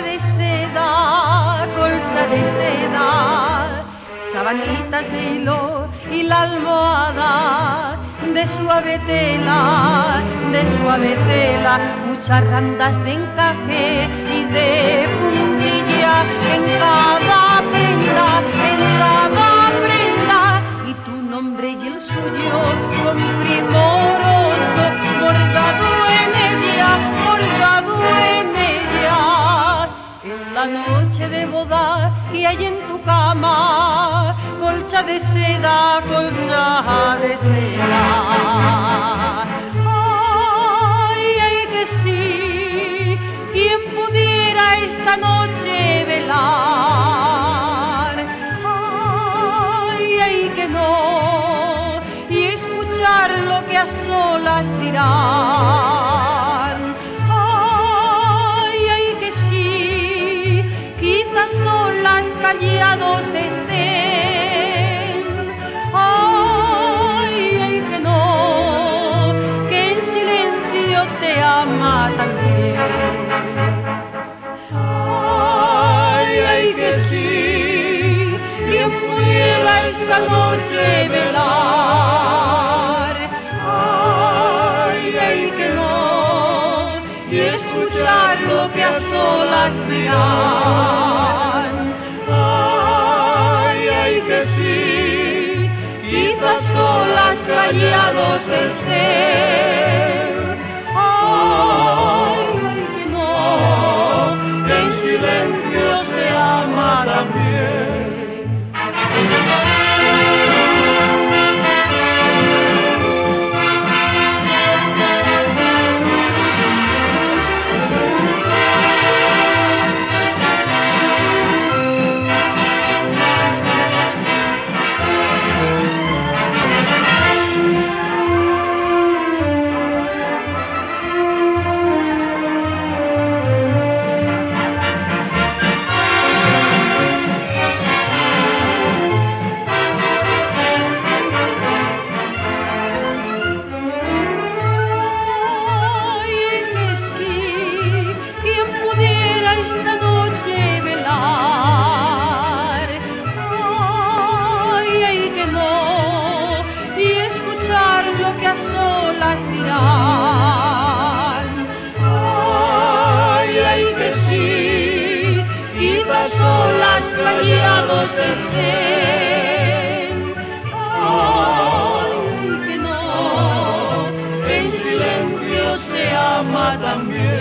de seda, colcha de seda, sabanitas de hilo y la almohada de suave tela, de suave tela, muchas randas de encaje y de puntilla en cada prenda, en cada prenda, y tu nombre y el suyo con primoroso bordado en ella, bordado en ella, en la noche de boda y hay en tu cama colcha de seda, colcha de seda. Ay, ay, que sí, quien pudiera esta noche velar. Ay, ay, que no, y escuchar lo que a solas dirán. Esta noche velar. Ay, ay, que no, y escuchar lo que a solas dirán. Ay, ay, que sí, quizás solas callados estén. También.